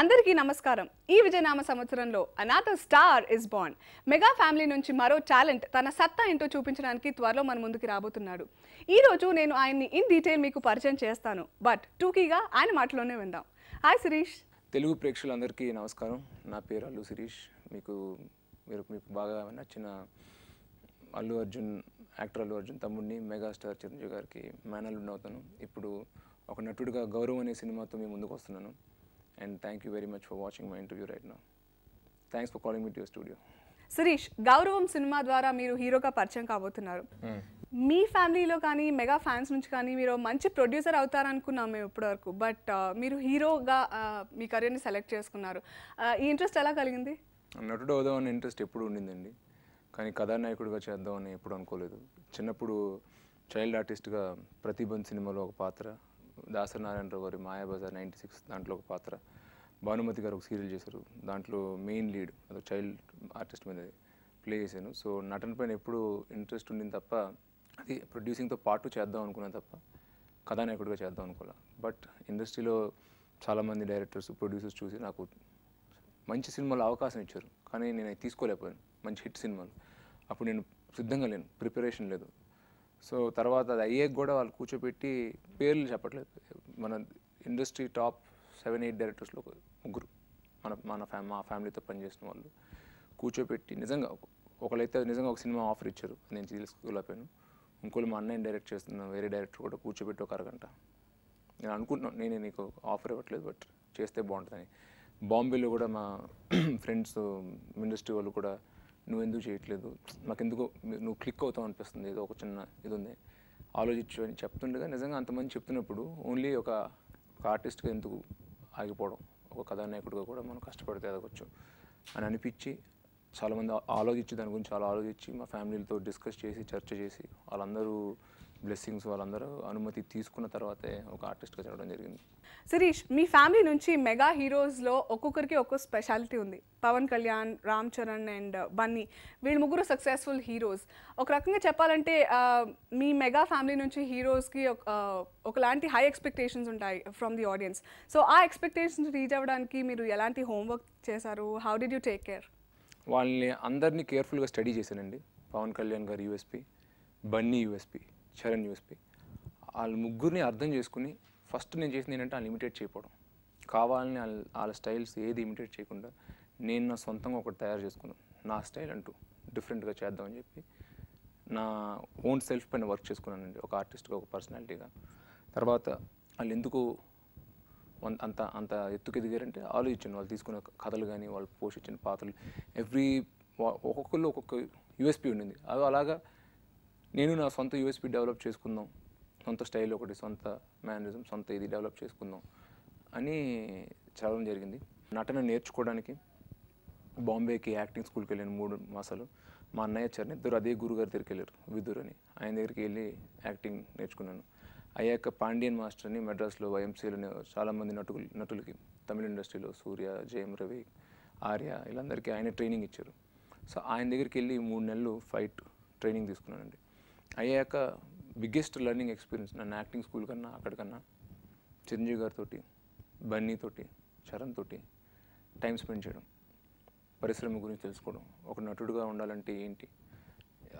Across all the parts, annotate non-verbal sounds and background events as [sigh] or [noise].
అందరికీ నమస్కారం. ఈ విజయనామ సంవత్సరంలో అనాథ స్టార్ ఇస్ బాండ్ మెగా ఫ్యామిలీ నుంచి మరో టాలెంట్ తన సత్తా ఏంటో చూపించడానికి త్వరలో మన ముందుకి రాబోతున్నాడు. ఈ రోజు నేను ఆయన్ని ఇన్ డీటెయిల్ మీకు పరిచయం చేస్తాను. బట్ టూకీగా ఆయన మాటలోనే విందాం. హాయ్ శిరీష్. తెలుగు ప్రేక్షకులందరికీ నమస్కారం. నా పేరు అల్లు శిరీష్. మీకు మీరు మీకు బాగా నచ్చిన అల్లు అర్జున్ యాక్టర్ అల్లు అర్జున్ తమ్ముడిని మెగాస్టార్ చిరంజీవి గారికి మేనల్ అవుతాను. ఇప్పుడు ఒక నటుడిగా గౌరవం అనే సినిమాతో మీ ముందుకు వస్తున్నాను. And thank you very much for watching my interview right నా thanks for calling me to studio Shirish Gouravam cinema ద్వారా మీరు హీరోగా పరిచయం కాబోతున్నారు. మీ ఫ్యామిలీలో కానీ మెగా ఫ్యాన్స్ నుంచి కానీ మీరు మంచి ప్రొడ్యూసర్ అవుతారనుకున్నాం మేము ఇప్పటివరకు. బట్ మీరు హీరోగా మీ కెరీర్ని సెలెక్ట్ చేసుకున్నారు. ఈ ఇంట్రెస్ట్ ఎలా కలిగింది? నటుడు అవుదామని ఇంట్రెస్ట్ ఎప్పుడు ఉండిందండి. కానీ కథానాయకుడిగా చేద్దామని ఎప్పుడు అనుకోలేదు. చిన్నప్పుడు చైల్డ్ ఆర్టిస్ట్గా ప్రతిబంధ్ సినిమాలో ఒక పాత్ర దాసరి నారాయణరావు గారి మాయాబజార్ నైంటీ సిక్స్ దాంట్లో ఒక పాత్ర. భానుమతి గారు ఒక సీరియల్ చేశారు. దాంట్లో మెయిన్ లీడ్ అదొక చైల్డ్ ఆర్టిస్ట్ మీద ప్లే చేశాను. సో నటన పైన ఎప్పుడు ఇంట్రెస్ట్ ఉండింది తప్ప అది ప్రొడ్యూసింగ్తో పాటు చేద్దాం అనుకున్నాను తప్ప కథానాయకుడిగా చేద్దాం అనుకోలే. బట్ ఇండస్ట్రీలో చాలామంది డైరెక్టర్స్ ప్రొడ్యూసర్స్ చూసి నాకు మంచి సినిమాలో అవకాశం ఇచ్చారు. కానీ నేను అది తీసుకోలేకపోయాను. మంచి హిట్ సినిమాలు. అప్పుడు నేను సిద్ధంగా లేను. ప్రిపరేషన్ లేదు. సో తర్వాత అది అయ్యాక కూడా వాళ్ళు కూర్చోబెట్టి పేర్లు చెప్పట్లేదు. మన ఇండస్ట్రీ టాప్ సెవెన్ ఎయిట్ డైరెక్టర్స్లో ముగ్గురు. మన మన ఫ్యా మా ఫ్యామిలీతో పనిచేసిన వాళ్ళు కూర్చోబెట్టి నిజంగా ఒకళ్ళైతే నిజంగా ఒక సినిమా ఆఫర్ ఇచ్చారు. నేను తీసుకోలేకపోయాను ఇంకోళ్ళు మా అన్నయ్య డైరెక్ట్ చేస్తున్న వేరే డైరెక్టర్ కూడా కూర్చోబెట్టి ఒక అరగంట. నేను అనుకుంటున్నాను నేను నీకు ఆఫర్ ఇవ్వట్లేదు బట్ చేస్తే బాగుంటుందని. బాంబేలో కూడా మా [clears throat] ఫ్రెండ్స్ ఇండస్ట్రీ వాళ్ళు కూడా నువ్వు ఎందుకు చేయట్లేదు? మాకెందుకో నువ్వు క్లిక్ అవుతావు అనిపిస్తుంది. ఏదో ఒక చిన్న ఇది ఉంది ఆలోచించు అని చెప్తుండగా నిజంగా అంతమంది చెప్తున్నప్పుడు ఓన్లీ ఒక ఒక ఆర్టిస్ట్గా ఎందుకు ఆగిపోవడం? ఒక కథానాయకుడిగా కూడా మనం కష్టపడితే ఎదగొచ్చు అని అనిపించి చాలామంది ఆలోచించి దాని గురించి చాలా ఆలోచించి మా ఫ్యామిలీలతో డిస్కస్ చేసి చర్చ చేసి వాళ్ళందరూ బ్లెస్సింగ్స్ వాళ్ళందరూ అనుమతి తీసుకున్న తర్వాతే ఒక ఆర్టిస్ట్గా చదవడం జరిగింది. శిరీష్ మీ ఫ్యామిలీ నుంచి మెగా హీరోస్లో ఒక్కొక్కరికి ఒక్కో స్పెషాలిటీ ఉంది. పవన్ కళ్యాణ్ రామ్ చరణ్ అండ్ బన్నీ వీళ్ళు ముగ్గురు సక్సెస్ఫుల్ హీరోస్. ఒక రకంగా చెప్పాలంటే మీ మెగా ఫ్యామిలీ నుంచి హీరోస్కి ఒకలాంటి హై ఎక్స్పెక్టేషన్స్ ఉంటాయి ఫ్రమ్ ది ఆడియన్స్. సో ఆ ఎక్స్పెక్టేషన్స్ రీచ్ అవ్వడానికి మీరు ఎలాంటి హోంవర్క్ చేశారు? How did you take care వాళ్ళని అందరినీ కేర్ఫుల్గా స్టడీ చేశానండి. Pawan Kalyan garu USP Bunny USP. Charan USP వాళ్ళ ముగ్గురిని అర్థం చేసుకుని ఫస్ట్ నేను చేసింది ఏంటంటే వాళ్ళు ఇమిటేట్ చేయకపోవడం. కావాలని వాళ్ళ వాళ్ళ స్టైల్స్ ఏది ఇమిటేట్ చేయకుండా నేను నా సొంతంగా ఒకటి తయారు చేసుకున్నాను. నా స్టైల్ అంటూ డిఫరెంట్గా చేద్దామని చెప్పి నా ఓన్ సెల్ఫ్ పైన వర్క్ చేసుకున్నానండి. ఒక ఆర్టిస్ట్గా ఒక పర్సనాలిటీగా తర్వాత వాళ్ళు ఎందుకు అంత అంత ఎత్తుకు ఎదిగారంటే ఆలోచించాను వాళ్ళు తీసుకున్న కథలు కానీ వాళ్ళు పోషించిన పాత్రలు ఎవ్రీ ఒక్కొక్కళ్ళు ఒక్కొక్క యూఎస్పీ ఉండింది. అది అలాగా నేను నా సొంత యూఎస్పీ డెవలప్ చేసుకుందాం. సొంత స్టైల్ ఒకటి సొంత మేనరిజం సొంత ఇది డెవలప్ చేసుకుందాం అని చదవడం జరిగింది. నటన నేర్చుకోవడానికి బాంబేకి యాక్టింగ్ స్కూల్కి వెళ్ళాను మూడు మాసాలు మా అన్నయ్య చరణ్ ఇద్దరు అదే గురుగారి దగ్గరికి వెళ్ళారు విదుర్ అని. ఆయన దగ్గరికి వెళ్ళి యాక్టింగ్ నేర్చుకున్నాను. అయ్యాక పాండియన్ మాస్టర్ని మెడ్రాస్లో వైఎంసీలో చాలామంది నటులు నటులకి తమిళ ఇండస్ట్రీలో సూర్య జయం రవి ఆర్య వీళ్ళందరికీ ఆయన ట్రైనింగ్ ఇచ్చారు. సో ఆయన దగ్గరికి వెళ్ళి మూడు నెలలు ఫైట్ ట్రైనింగ్ తీసుకున్నానండి. అయ్యాక బిగ్గెస్ట్ లెర్నింగ్ ఎక్స్పీరియన్స్ నన్ను యాక్టింగ్ స్కూల్ కన్నా అక్కడికన్నా చిరంజీవి గారితోటి బన్నీతోటి చరణ్ తోటి టైం స్పెండ్ చేయడం పరిశ్రమ గురించి తెలుసుకోవడం ఒక నటుడుగా ఉండాలంటే ఏంటి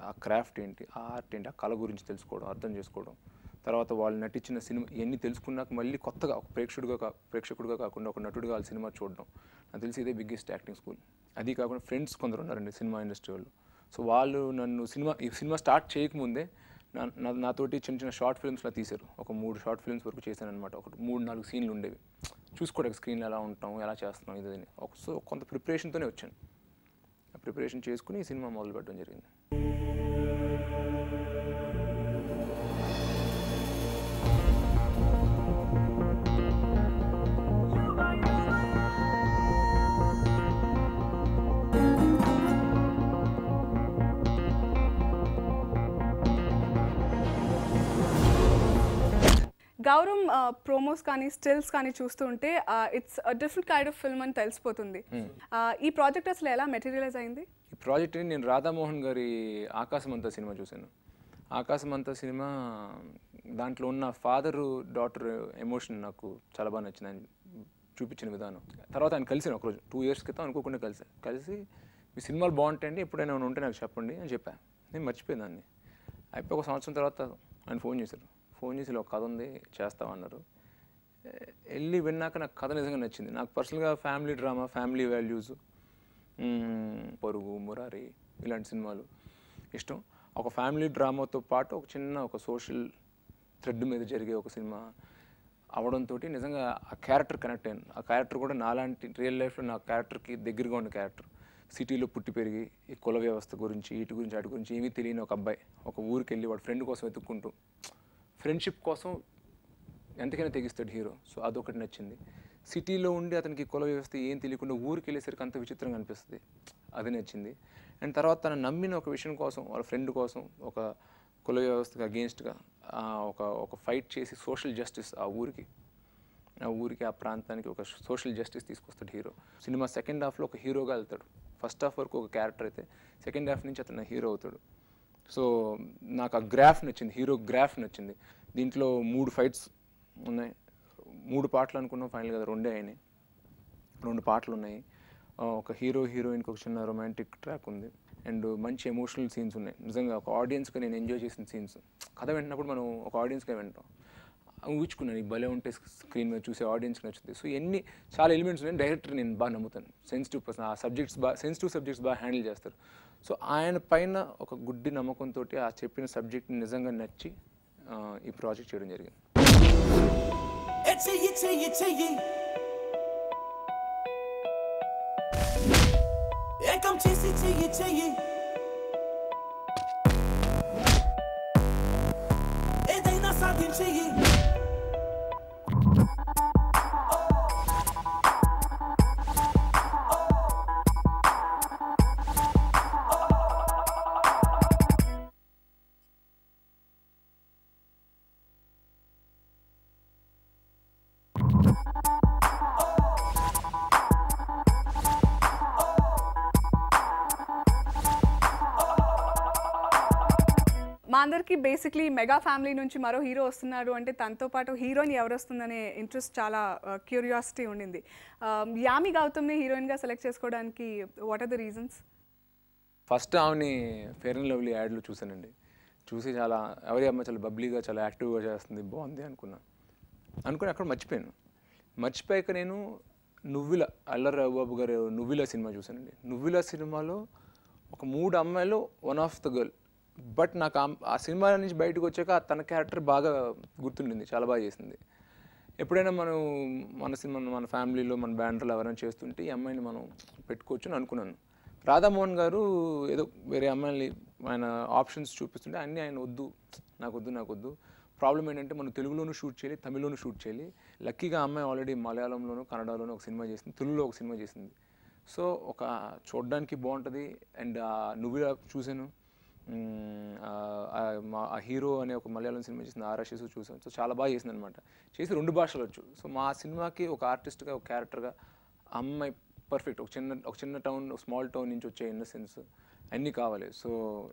ఆ క్రాఫ్ట్ ఏంటి ఆ ఆర్ట్ ఏంటి ఆ కళ గురించి తెలుసుకోవడం అర్థం చేసుకోవడం తర్వాత వాళ్ళు నటించిన సినిమా ఇవన్నీ తెలుసుకున్నాక మళ్ళీ కొత్తగా ఒక ప్రేక్షకుడిగా ప్రేక్షకుడిగా కాకుండా ఒక నటుడిగా వాళ్ళ సినిమా చూడడం నాకు తెలిసి ఇదే బిగ్గెస్ట్ యాక్టింగ్ స్కూల్ అది కాకుండా ఫ్రెండ్స్ కొందరు ఉన్నారండి సినిమా ఇండస్ట్రీ వాళ్ళు. సో వాళ్ళు నన్ను సినిమా ఈ సినిమా స్టార్ట్ చేయకముందే నా నా- నాతోటి చిన్న చిన్న షార్ట్ ఫిల్మ్స్లో తీశారు. ఒక మూడు షార్ట్ ఫిల్మ్స్ వరకు చేశాను అనమాట ఒక మూడు నాలుగు సీన్లు ఉండేవి. చూసుకోవడానికి స్క్రీన్లో ఎలా ఉంటాం ఎలా చేస్తున్నాం ఇది అని. ఒక సో కొంత ప్రిపరేషన్తోనే వచ్చాను. ఆ ప్రిపరేషన్ చేసుకుని ఈ సినిమా మొదలు పెట్టడం జరిగింది. గౌరవం ప్రోమోస్ కానీ స్టిల్స్ కానీ చూస్తూ ఉంటే it's different kind of film అని తెలిసిపోతుంది. ఆ, ఈ ప్రాజెక్ట్ అసలు ఎలా మెటీరియలైజ్ అయింది? ఈ ప్రాజెక్ట్ని నేను రాధామోహన్ గారి ఆకాశమంతా సినిమా చూశాను. ఆకాశమంతా సినిమా దాంట్లో ఉన్న ఫాదరు డాటర్ ఎమోషన్ నాకు చాలా బాగా నచ్చింది. ఆయన చూపించిన విధానం. తర్వాత ఆయన కలిసాను ఒకరోజు టూ ఇయర్స్ క్రితం అనుకోకుండా కలిసి కలిసి మీ సినిమాలు బాగుంటాయండి ఎప్పుడైనా ఉంటే నాకు చెప్పండి అని చెప్పాను నేను మర్చిపోయాను దాన్ని. అయిపోయి ఒక సంవత్సరం తర్వాత ఆయన ఫోన్ చేశారు. ఫోన్ చేసి ఇలా ఒక కథ ఉంది చేస్తామన్నారు. వెళ్ళి విన్నాక నాకు కథ నిజంగా నచ్చింది. నాకు పర్సనల్గా ఫ్యామిలీ డ్రామా ఫ్యామిలీ వాల్యూస్ పరుగు మురారి ఇలాంటి సినిమాలు ఇష్టం. ఒక ఫ్యామిలీ డ్రామాతో పాటు ఒక చిన్న ఒక సోషల్ థ్రెడ్ మీద జరిగే ఒక సినిమా అవడంతో నిజంగా ఆ క్యారెక్టర్ కనెక్ట్ అయ్యాను. ఆ క్యారెక్టర్ కూడా నాలాంటి రియల్ లైఫ్లో నా క్యారెక్టర్కి దగ్గరగా ఉన్న క్యారెక్టర్. సిటీలో పుట్టి పెరిగి ఈ కుల వ్యవస్థ గురించి వీటి గురించి వాటి గురించి ఏమీ తెలియని ఒక అబ్బాయి ఒక ఊరికి వెళ్ళి వాడు ఫ్రెండ్ కోసం వెతుక్కుంటూ ఫ్రెండ్షిప్ కోసం ఎంతకైనా తెగిస్తాడు హీరో. సో అదొకటి నచ్చింది. సిటీలో ఉండి అతనికి కుల వ్యవస్థ ఏం తెలియకుండా ఊరికి వెళ్ళేసరికి అంత విచిత్రంగా అనిపిస్తుంది. అది నచ్చింది. అండ్ తర్వాత తను నమ్మిన ఒక విషయం కోసం వాళ్ళ ఫ్రెండ్ కోసం ఒక కుల వ్యవస్థకు అగేన్స్ట్గా ఒక ఒక ఫైట్ చేసి సోషల్ జస్టిస్ ఆ ఊరికి ఆ ఊరికి ఆ ప్రాంతానికి ఒక సోషల్ జస్టిస్ తీసుకొస్తాడు హీరో. సినిమా సెకండ్ హాఫ్లో ఒక హీరోగా వెళ్తాడు. ఫస్ట్ హాఫ్ వరకు ఒక క్యారెక్టర్ అయితే సెకండ్ హాఫ్ నుంచి అతను హీరో అవుతాడు. సో నాకు ఆ గ్రాఫ్ నచ్చింది హీరో గ్రాఫ్ నచ్చింది. దీంట్లో మూడు ఫైట్స్ ఉన్నాయి. మూడు పాటలు అనుకున్నాం ఫైనల్ కదా రెండే అయినాయి. రెండు పాటలు ఉన్నాయి. ఒక హీరో హీరోయిన్కి ఒక చిన్న రొమాంటిక్ ట్రాక్ ఉంది. అండ్ మంచి ఎమోషనల్ సీన్స్ ఉన్నాయి. నిజంగా ఒక ఆడియన్స్గా నేను ఎంజాయ్ చేసిన సీన్స్. కథ వింటున్నప్పుడు మనం ఒక ఆడియన్స్గా వింటాం. ఊహించుకున్నాను ఈ భలే ఉంటే స్క్రీన్ మీద చూసే ఆడియన్స్కి నచ్చుతుంది సో ఎన్ని చాలా ఎలిమెంట్స్ ఉన్నాయి. డైరెక్టర్ నేను బాగా నమ్ముతాను. సెన్సిటివ్ పర్సన్ ఆ సబ్జెక్ట్స్ బాగా సెన్సిటివ్ సబ్జెక్ట్స్ బాగా హ్యాండిల్ చేస్తారు. సో ఆయన పైన ఒక గుడ్డి నమ్మకంతో ఆ చెప్పిన సబ్జెక్ట్ నిజంగా నచ్చి ఈ ప్రాజెక్ట్ చేయడం జరిగింది. ఏకం చేసి చెయ్యి చెయ్యి ఏదైనా సాధించేయి మా అందరికీ బేసిక్లీ మెగా ఫ్యామిలీ నుంచి మరో హీరో వస్తున్నాడు అంటే తనతో పాటు హీరోయిన్ ఎవరు వస్తుందనే ఇంట్రెస్ట్ చాలా క్యూరియాసిటీ ఉండింది. యామి గౌతమ్ని హీరోయిన్గా సెలెక్ట్ చేసుకోవడానికి what are the reasons first ఆమెని ఫెయిర్ అండ్ లవ్లీ యాడ్లో చూశానండి. చూసి చాలా ఎవరి అమ్మాయి చాలా బబ్లీగా చాలా యాక్టివ్గా చేస్తుంది బాగుంది అనుకున్నా. అనుకుని అక్కడ మర్చిపోయాను. మర్చిపోయాక నేను నువ్విల అల్లర్ బాబు గారు నువ్విల సినిమా చూశానండి. నువ్విల సినిమాలో ఒక మూడు అమ్మాయిలు one of the girl but నాకు ఆ- సినిమా నుంచి బయటకు వచ్చాక తన క్యారెక్టర్ బాగా గుర్తుండింది చాలా బాగా చేసింది. ఎప్పుడైనా మనం మన సినిమా మన ఫ్యామిలీలో మన బ్యాండర్లు ఎవరైనా చేస్తుంటే ఈ అమ్మాయిని మనం పెట్టుకోవచ్చు అని అనుకున్నాను. రాధామోహన్ గారు ఏదో వేరే అమ్మాయిని ఆయన ఆప్షన్స్ చూపిస్తుంటే అన్నీ ఆయన వద్దు నాకు వద్దు నాకు వద్దు. ప్రాబ్లం ఏంటంటే మనం తెలుగులోనూ షూట్ చేయాలి తమిళ్ళోనూ షూట్ చేయాలి. లక్కీగా అమ్మాయి ఆల్రెడీ మలయాళంలోనూ కన్నడలోనూ ఒక సినిమా చేసింది తెలుగులో ఒక సినిమా చేసింది. సో ఒక చూడడానికి బాగుంటుంది. అండ్ నువ్వు చూశాను ఆ, మా- ఆ హీరో అనే ఒక మలయాళం సినిమా చేసిన ఆర్ఎస్ఎస్ చూసాను సో చాలా బాగా చేసింది అనమాట చేసి రెండు భాషలు వచ్చు. సో మా సినిమాకి ఒక ఆర్టిస్ట్గా ఒక క్యారెక్టర్గా అమ్మాయి పర్ఫెక్ట్. ఒక చిన్న ఒక చిన్న టౌన్ ఒక స్మాల్ టౌన్ నుంచి వచ్చే ఇన్నసెన్స్ అన్నీ కావాలి. So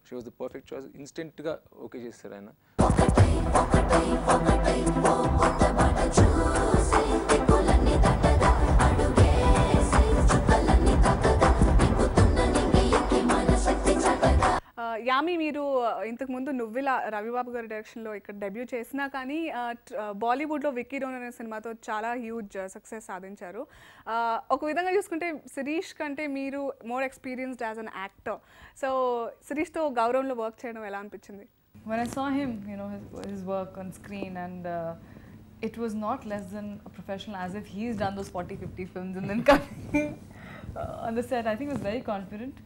she was the perfect choice ఇన్స్టెంట్గా ఓకే చేస్తారు ఆయన. యామి మీరు ఇంతకు ముందు నువ్విల రవిబాబు గారి డైరెక్షన్లో ఇక్కడ డెబ్యూ చేసినా కానీ బాలీవుడ్లో విక్కీ రోన్ అనే సినిమాతో చాలా హ్యూజ్ సక్సెస్ సాధించారు. ఒక విధంగా చూసుకుంటే శిరీష్ కంటే మీరు more experienced as an actor so శిరీష్తో గౌరవంలో వర్క్ చేయడం ఎలా అనిపించింది? It was not less than professional as if he's done those forty fifty films in then coming I think was very confident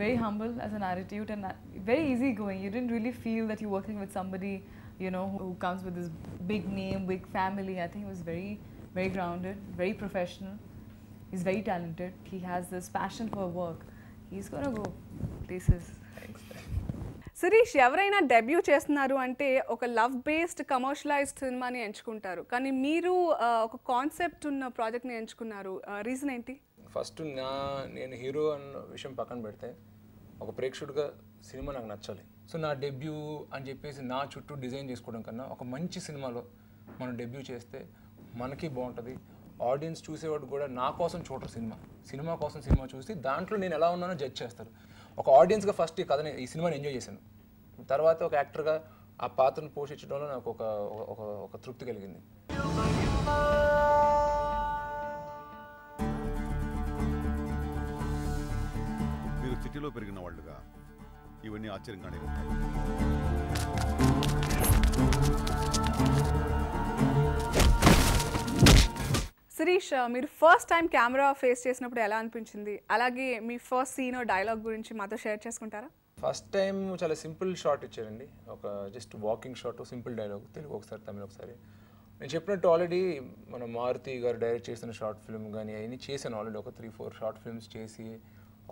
very humble as an attitude, and uh, very easygoing. You didn't really feel that you're working with somebody, you know, who comes with this big name, big family. I think he was very, very grounded, very professional. He's very talented. He has this passion for work. He's gonna go places. Shirish ఎవరైనా debut చేస్తున్నారు అంటే ఒక love based commercialised సినిమాని ఎంచుకుంటారు కానీ మీరు ఒక concept ఉన్న ప్రాజెక్ట్ని ఎంచుకున్నారు రీజన్ ఏంటి ఫస్ట్ నా నేను హీరో అన్న విషయం పక్కన పెడితే ఒక ప్రేక్షకుడిగా సినిమా నాకు నచ్చాలి. సో నా డెబ్యూ అని చెప్పేసి నా చుట్టూ డిజైన్ చేసుకోవడం కన్నా ఒక మంచి సినిమాలో మనం డెబ్యూ చేస్తే మనకి బాగుంటుంది. ఆడియన్స్ చూసేవాడు కూడా నా కోసం చూడరు సినిమా. సినిమా కోసం సినిమా చూసి దాంట్లో నేను ఎలా ఉన్నానో జడ్జ్ చేస్తారు. ఒక ఆడియన్స్గా ఫస్ట్ ఈ కథని ఈ సినిమాని ఎంజాయ్ చేశాను. తర్వాత ఒక యాక్టర్గా ఆ పాత్రను పోషించడంలో నాకు ఒక ఒక ఒక తృప్తి కలిగింది. సిటీలో పెరిగిన వాళ్ళుగా ఇవన్నీ ఆశ్చర్యంగానే ఉంటాయి. శిరీష్ మీరు ఫస్ట్ టైం కెమెరా ఫేస్ చేసినప్పుడు ఎలా అనిపించింది? అలాగే మీ ఫస్ట్ సీన్ డైలాగ్ గురించి మాతో షేర్ చేసుకుంటారా? ఫస్ట్ టైం చాలా సింపుల్ షాట్ ఇచ్చారండి. ఒక just walking shot simple dialogue Telugu ఒకసారి తమిళ ఒకసారి. నేను చెప్పినట్టు ఆల్రెడీ మన మారుతి గారు డైరెక్ట్ చేసిన షార్ట్ ఫిల్మ్ కానీ అవన్నీ చేశాను ఆల్రెడీ ఒక త్రీ ఫోర్ షార్ట్ ఫిల్మ్స్ చేసి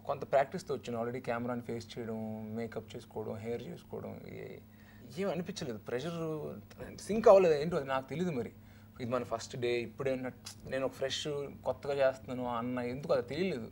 కొంత ప్రాక్టీస్తో వచ్చాను ఆల్రెడీ కెమెరాని ఫేస్ చేయడం మేకప్ చేసుకోవడం హెయిర్ చేసుకోవడం ఏ- ఏం అనిపించలేదు. ప్రెషర్ సింక్ అవ్వలేదు. ఏంటో అది నాకు తెలియదు మరి. ఇది మన ఫస్ట్ డే ఇప్పుడే నేను ఒక ఫ్రెష్ కొత్తగా చేస్తున్నాను అన్న ఎందుకు అది తెలియలేదు.